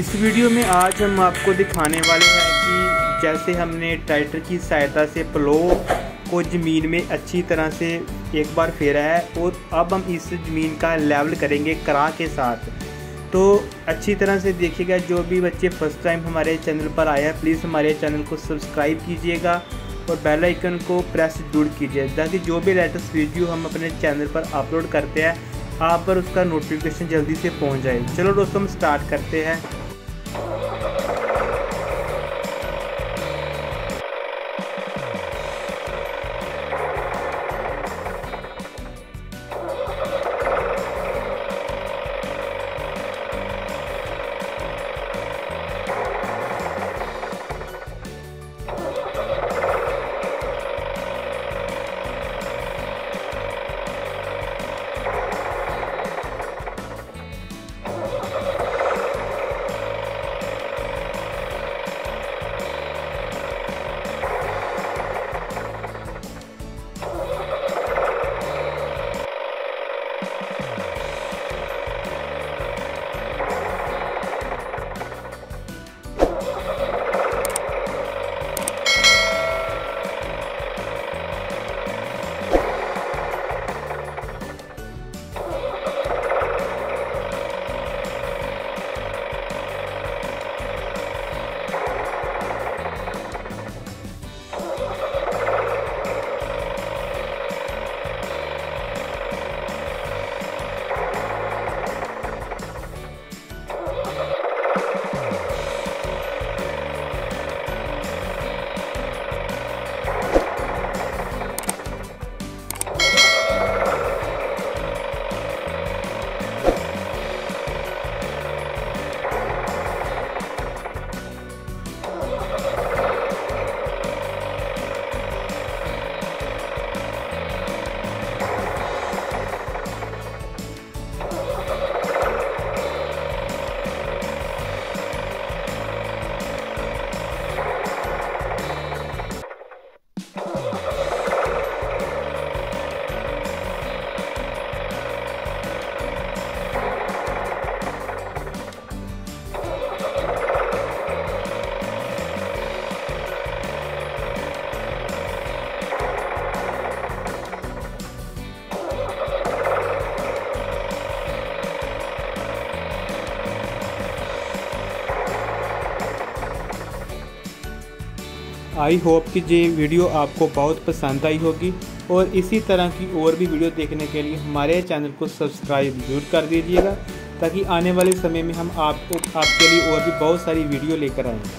Video में आज हम आपको दिखाने वाले हैं कि जैसे हमने ट्रैक्टर की सहायता से प्लो को ज़मीन में अच्छी तरह से एक बार फेरा है और अब हम इस ज़मीन का लेवल करेंगे करा के साथ। तो अच्छी तरह से देखिएगा, जो भी बच्चे फ़र्स्ट टाइम हमारे चैनल पर आए हैं, प्लीज़ हमारे चैनल को सब्सक्राइब कीजिएगा और बेल आइकन को प्रेस ज़रूर कीजिए, ताकि जो भी लेटेस्ट वीडियो हम अपने चैनल पर अपलोड करते हैं, आप पर उसका नोटिफिकेशन जल्दी से पहुँच जाए। चलो दोस्तों, हम स्टार्ट करते हैं। आई होप कि ये वीडियो आपको बहुत पसंद आई होगी और इसी तरह की और भी वीडियो देखने के लिए हमारे चैनल को सब्सक्राइब ज़रूर कर दीजिएगा ताकि आने वाले समय में हम आपको आपके लिए और भी बहुत सारी वीडियो लेकर आएँगे।